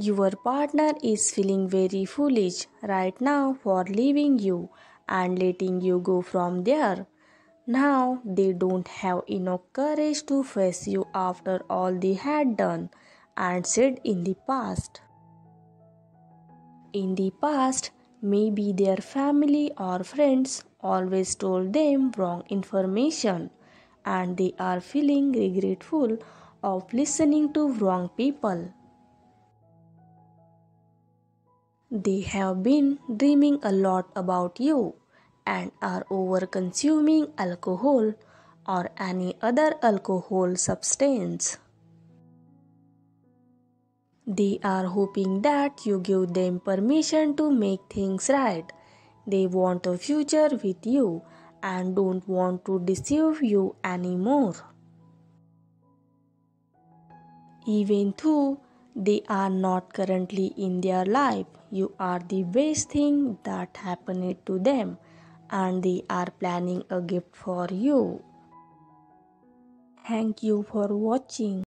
Your partner is feeling very foolish right now for leaving you and letting you go from there. Now they don't have enough courage to face you after all they had done and said in the past. In the past, maybe their family or friends always told them wrong information and they are feeling regretful of listening to wrong people. They have been dreaming a lot about you and are over consuming alcohol or any other alcohol substance. They are hoping that you give them permission to make things right. They want a future with you and don't want to deceive you anymore. Even though they are not currently in their life, you are the best thing that happened to them and they are planning a gift for you. Thank you for watching.